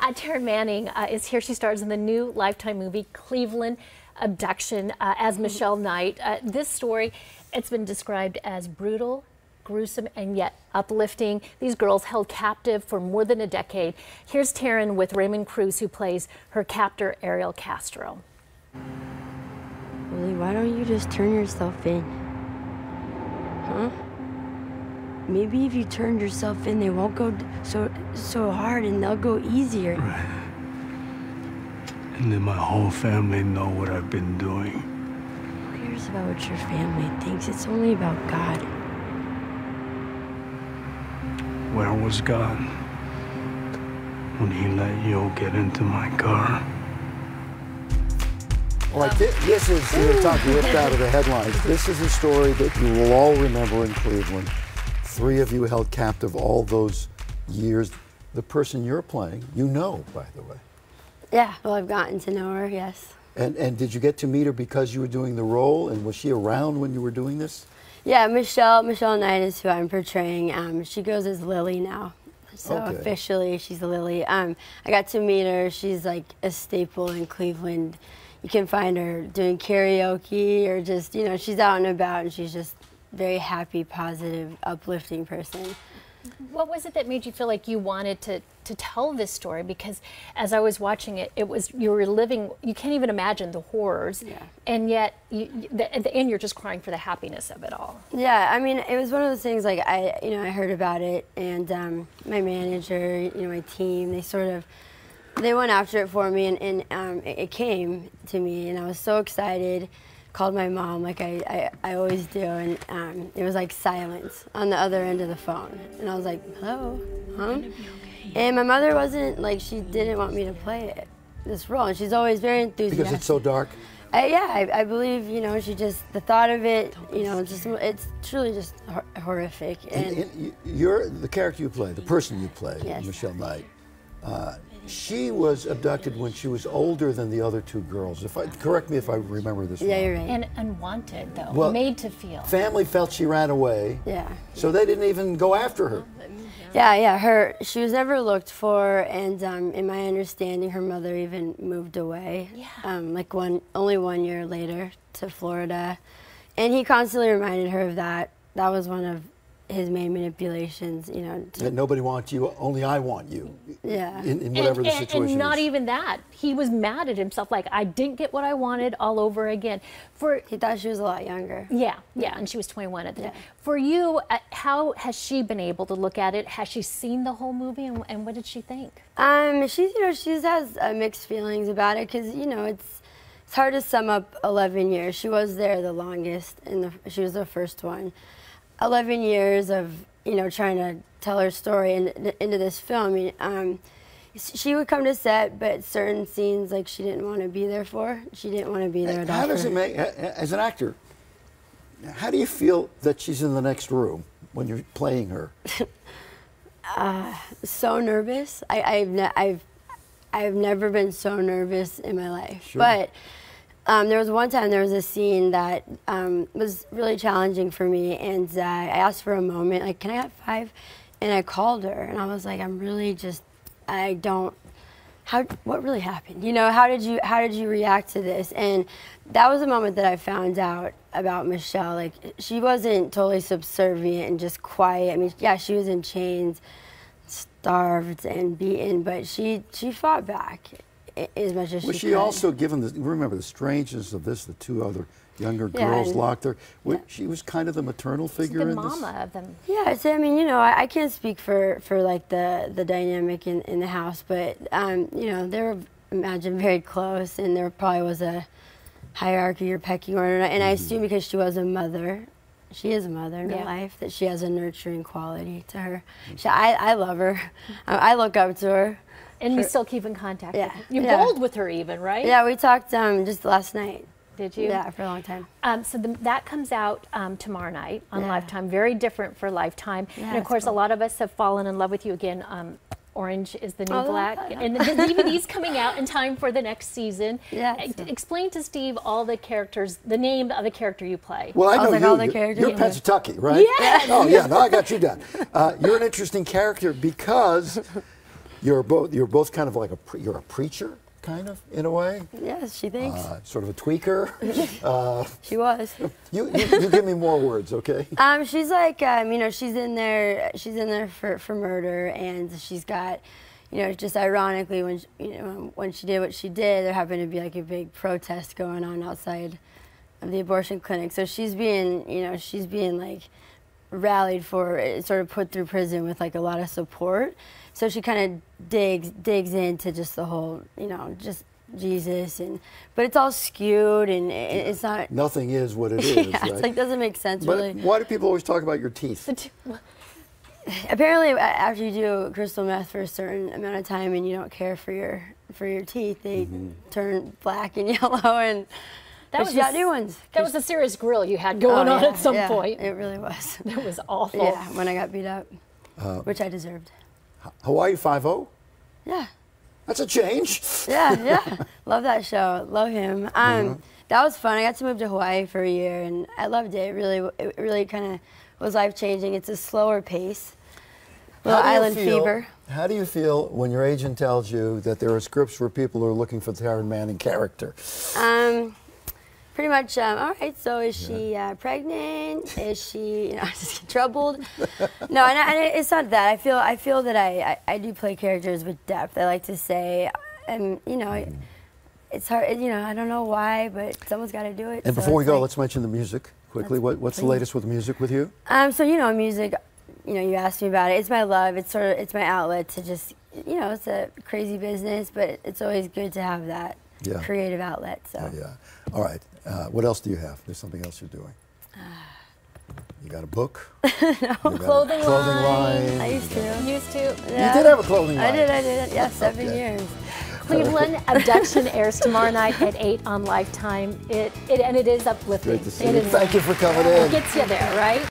Uh, Taryn Manning uh, is here. She stars in the new Lifetime movie Cleveland Abduction uh, as mm-hmm. Michelle Knight. Uh, this story, it's been described as brutal, gruesome, and yet uplifting. These girls held captive for more than a decade. Here's Taryn with Raymond Cruz, who plays her captor, Ariel Castro. Willie, why don't you just turn yourself in? Huh? Maybe if you turned yourself in, they won't go so so hard and they'll go easier. Right. And then my whole family know what I've been doing. Who cares about what your family thinks? It's only about God. Where was God when he let you get into my car? Like this, this is, you know, talking ripped out of the headlines. This is a story that you will all remember in Cleveland three of you held captive all those years. The person you're playing, you know, by the way. Yeah, well, I've gotten to know her, yes. And, and did you get to meet her because you were doing the role? And was she around when you were doing this? Yeah, Michelle Michelle Knight is who I'm portraying. Um, she goes as Lily now. So okay. officially, she's Lily. Um, I got to meet her. She's like a staple in Cleveland. You can find her doing karaoke or just, you know, she's out and about and she's just very happy, positive, uplifting person. What was it that made you feel like you wanted to, to tell this story? Because as I was watching it, it was you were living. You can't even imagine the horrors, yeah. and yet you, the, at the end you're just crying for the happiness of it all. Yeah, I mean, it was one of those things. Like I, you know, I heard about it, and um, my manager, you know, my team, they sort of they went after it for me, and, and um, it, it came to me, and I was so excited called my mom like I, I, I always do, and um, it was like silence on the other end of the phone. And I was like, hello, huh? And my mother wasn't, like, she didn't want me to play it, this role. And she's always very enthusiastic. Because it's so dark? I, yeah, I, I, believe, you know, she just, the thought of it, you know, just, it's truly just hor horrific. And, and, and, you're the character you play, the person you play, yes. Michelle Knight. Uh, she was abducted when she was older than the other two girls. If I correct me if I remember this yeah, wrong. you're right. And unwanted though, well, made to feel. Family felt she ran away. Yeah. So they didn't even go after her. Yeah, yeah. Her she was never looked for, and um, in my understanding, her mother even moved away. Yeah. Um, like one only one year later to Florida, and he constantly reminded her of that. That was one of his main manipulations, you know. That nobody wants you, only I want you. Yeah. In, in whatever and, the situation and, and not is. even that. He was mad at himself, like I didn't get what I wanted all over again. For he thought she was a lot younger. Yeah, yeah, and she was 21 at the yeah. time. For you, uh, how has she been able to look at it? Has she seen the whole movie, and, and what did she think? Um, she's you know she has uh, mixed feelings about it because you know it's it's hard to sum up 11 years. She was there the longest, and the, she was the first one. 11 years of you know trying to tell her story in, into this film. I mean, um, she would come to set, but certain scenes like she didn't want to be there for. She didn't want to be there. How does it make as an actor? How do you feel that she's in the next room when you're playing her? uh, so nervous. I, I've, ne I've I've never been so nervous in my life, sure. but. Um, there was one time there was a scene that um, was really challenging for me, and uh, I asked for a moment, like, "Can I have five? And I called her, and I was like, "I'm really just, I don't. How? What really happened? You know, how did you how did you react to this?" And that was a moment that I found out about Michelle. Like, she wasn't totally subservient and just quiet. I mean, yeah, she was in chains, starved and beaten, but she she fought back as much as was she, she also given the remember the strangeness of this the two other younger yeah, girls locked her yeah. she was kind of the maternal figure the in mama this? of them yeah so i mean you know I, I, can't speak for for like the the dynamic in in the house but um you know they were imagine very close and there probably was a hierarchy or pecking order and mm -hmm. i mm-hmm. assume because she was a mother she is a mother in yeah. her life that she has a nurturing quality to her she, I, I love her I, I look up to her and you still keep in contact yeah. You're yeah. bold with her even, right? Yeah, we talked um, just last night. Did you? Yeah, for a long time. Um, so the, that comes out um, tomorrow night on yeah. Lifetime. Very different for Lifetime. Yeah, and of course, cool. a lot of us have fallen in love with you again. Um, Orange is the new oh, black, and the DVD's coming out in time for the next season. Yeah. Explain to Steve all the characters, the name of the character you play. Well, I know like you. All the characters. You're Pennsatucky, right? Yes. Oh yeah, no, I got you done. Uh, you're an interesting character because You're both you're both kind of like a pre- you're a preacher, kind of in a way, Yes, she thinks uh, sort of a tweaker. uh, she was. you, you you give me more words, okay? Um, she's like, um, you know, she's in there. She's in there for, for murder, and she's got, you know, just ironically when she, you know when she did what she did, there happened to be like a big protest going on outside of the abortion clinic. So she's being, you know, she's being like rallied for, sort of put through prison with like a lot of support. So she kind of digs digs into just the whole, you know, just Jesus and, but it's all skewed and it, it's not. Nothing is what it is. yeah, right? it's like doesn't make sense but really. why do people always talk about your teeth? Apparently, after you do crystal meth for a certain amount of time and you don't care for your for your teeth, they Mm-hmm. turn black and yellow. And That was got a- new ones. That was a serious grill you had going Oh, on yeah, at some yeah, point. It really was. It was awful. yeah, when I got beat up, Uh, which I deserved. Hawaii Five O. Yeah, That's a change. yeah, yeah. Love that show. Love him. Um, Mm-hmm. That was fun. I got to move to Hawaii for a year, and I loved it. It really, it really kind of was life changing. It's a slower pace. Little How do you island feel- fever. How do you feel when your agent tells you that there are scripts where people are looking for the Taryn Manning character? Um, pretty much. Um, all right. So is she uh, pregnant? Is she you know, just troubled? no, and, I- and it's not that. I feel I feel that I, I, I do play characters with depth. I like to say, and you know, it, it's hard. You know, I don't know why, but someone's got to do it. And so before we go, like- let's mention the music quickly. What, what's the latest with music with you? Um, so you know, music. You know, you asked me about it. It's my love. It's sort of it's my outlet to just you know, it's a crazy business, but it's always good to have that Yeah. creative outlet. So Oh, yeah. All right. Uh, what else do you have? There's something else you're doing. You got a book? You a Clothing clothing line. line. I used to. Used to. Yeah. did have a clothing line. I did. I did. Yeah, seven Okay. years. Cleveland Abduction airs tomorrow night at 8 on Lifetime. It, it And it is uplifting. Great to see It you. Thank you for coming It in. gets you there, right?